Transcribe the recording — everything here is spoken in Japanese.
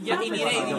Io finirei di